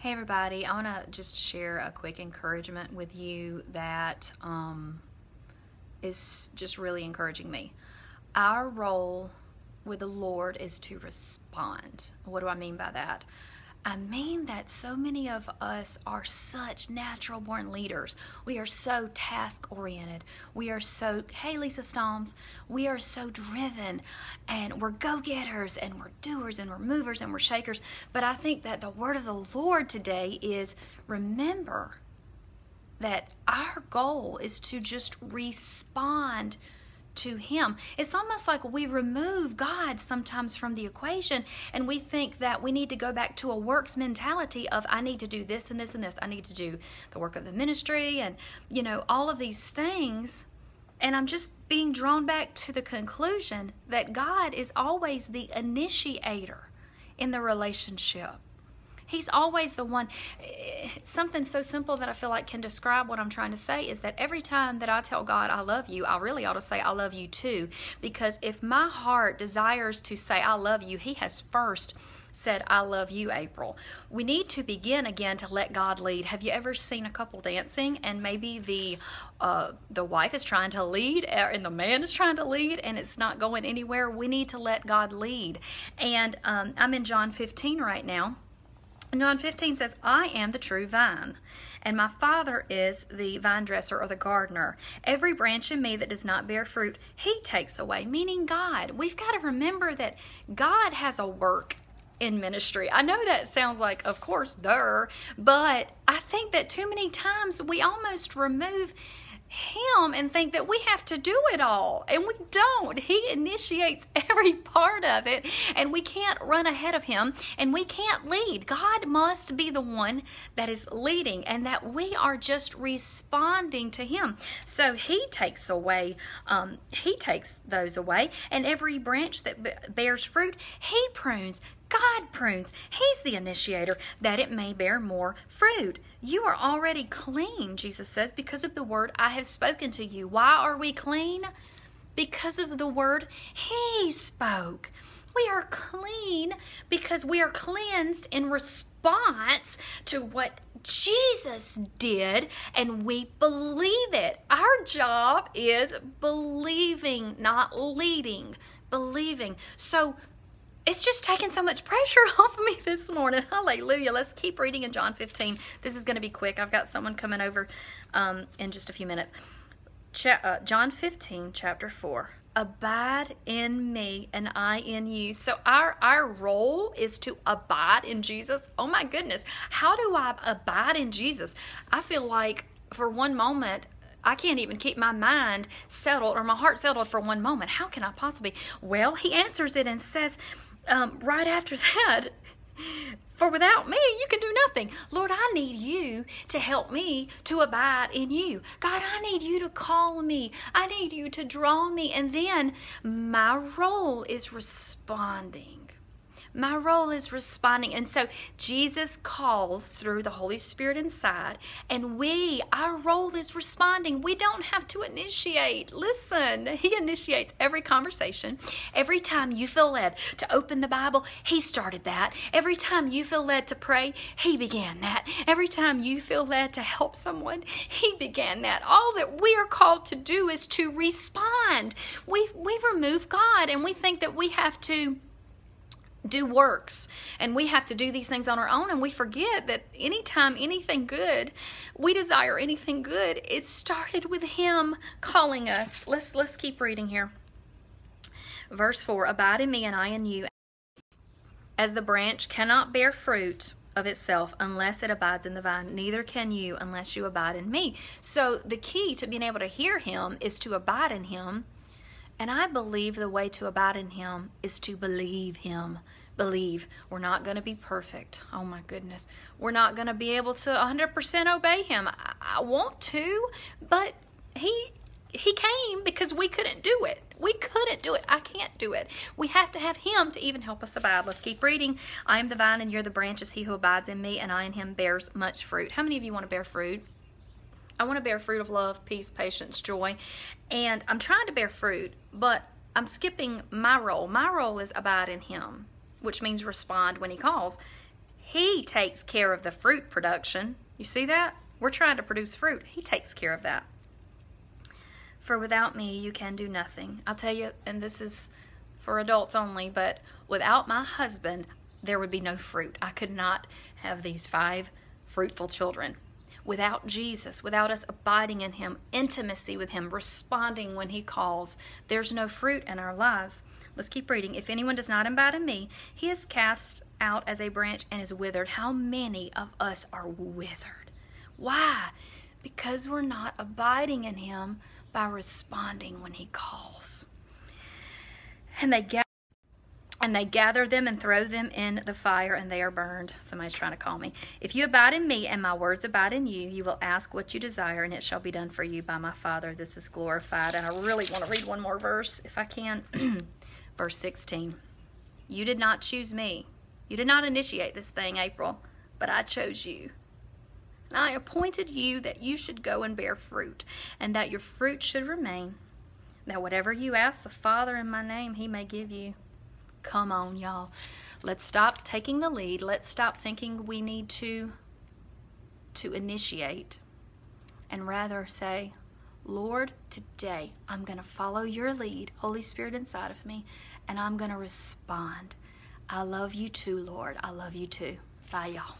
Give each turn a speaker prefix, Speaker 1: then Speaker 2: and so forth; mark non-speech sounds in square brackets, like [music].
Speaker 1: Hey, everybody. I want to just share a quick encouragement with you that um, is just really encouraging me. Our role with the Lord is to respond. What do I mean by that? I mean that so many of us are such natural born leaders. We are so task oriented. We are so, hey, Lisa Storms, we are so driven and we're go getters and we're doers and we're movers and we're shakers. But I think that the word of the Lord today is remember that our goal is to just respond to Him. It's almost like we remove God sometimes from the equation and we think that we need to go back to a works mentality of I need to do this and this and this. I need to do the work of the ministry and, you know, all of these things. And I'm just being drawn back to the conclusion that God is always the initiator in the relationship. He's always the one. Something so simple that I feel like can describe what I'm trying to say is that every time that I tell God I love you, I really ought to say I love you too. Because if my heart desires to say I love you, He has first said, I love you, April. We need to begin again to let God lead. Have you ever seen a couple dancing and maybe the uh, the wife is trying to lead er, and the man is trying to lead and it's not going anywhere? We need to let God lead. And um, I'm in John 15 right now. John 15 says, I am the true vine, and my Father is the vine dresser or the gardener. Every branch in me that does not bear fruit, he takes away, meaning God. We've got to remember that God has a work in ministry. I know that sounds like, of course, duh, but I think that too many times we almost remove him and think that we have to do it all. And we don't. He initiates [laughs] every part of it, and we can't run ahead of him and we can't lead. God must be the one that is leading, and that we are just responding to him. So he takes away, um, he takes those away, and every branch that bears fruit, he prunes God prunes. He's the initiator that it may bear more fruit. You are already clean, Jesus says, because of the word I have spoken to you. Why are we clean? Because of the word He spoke. We are clean because we are cleansed in response to what Jesus did and we believe it. Our job is believing, not leading. Believing. So it's just taking so much pressure [laughs] off of me this morning. Hallelujah. Let's keep reading in John 15. This is going to be quick. I've got someone coming over um, in just a few minutes. Uh, John 15, chapter 4. Abide in me and I in you. So our our role is to abide in Jesus. Oh my goodness. How do I abide in Jesus? I feel like for one moment I can't even keep my mind settled or my heart settled for one moment. How can I possibly? Well, he answers it and says, um, right after that, for without me, you can do nothing. Lord, I need you to help me to abide in you. God, I need you to call me. I need you to draw me. And then my role is responding. My role is responding. And so Jesus calls through the Holy Spirit inside, and we, our role is responding. We don't have to initiate. Listen, He initiates every conversation. Every time you feel led to open the Bible, He started that. Every time you feel led to pray, He began that. Every time you feel led to help someone, He began that. All that we are called to do is to respond. We we remove God and we think that we have to do works. And we have to do these things on our own and we forget that anytime anything good we desire anything good it started with him calling us. Let's let's keep reading here. Verse 4 abide in me and i in you as the branch cannot bear fruit of itself unless it abides in the vine. Neither can you unless you abide in me. So the key to being able to hear him is to abide in him and I believe the way to abide in Him is to believe Him. Believe. We're not going to be perfect. Oh my goodness. We're not going to be able to 100% obey Him. I, I want to, but He he came because we couldn't do it. We couldn't do it. I can't do it. We have to have Him to even help us abide. Let's keep reading. I am the vine and you're the branches. He who abides in me and I in him bears much fruit. How many of you want to bear fruit? I want to bear fruit of love, peace, patience, joy. And I'm trying to bear fruit, but I'm skipping my role. My role is abide in Him, which means respond when He calls. He takes care of the fruit production. You see that? We're trying to produce fruit. He takes care of that. For without me, you can do nothing. I'll tell you, and this is for adults only, but without my husband, there would be no fruit. I could not have these five fruitful children. Without Jesus, without us abiding in Him, intimacy with Him, responding when He calls, there's no fruit in our lives. Let's keep reading. If anyone does not abide in me, he is cast out as a branch and is withered. How many of us are withered? Why? Because we're not abiding in Him by responding when He calls. And they gather and they gather them and throw them in the fire and they are burned. Somebody's trying to call me. If you abide in me and my words abide in you, you will ask what you desire and it shall be done for you by my Father. This is glorified. And I really want to read one more verse if I can. [clears throat] verse 16. You did not choose me. You did not initiate this thing, April, but I chose you. And I appointed you that you should go and bear fruit, and that your fruit should remain, that whatever you ask the Father in my name, he may give you. Come on, y'all. Let's stop taking the lead. Let's stop thinking we need to to initiate and rather say, Lord, today I'm going to follow your lead, Holy Spirit inside of me, and I'm going to respond. I love you too, Lord. I love you too. Bye, y'all.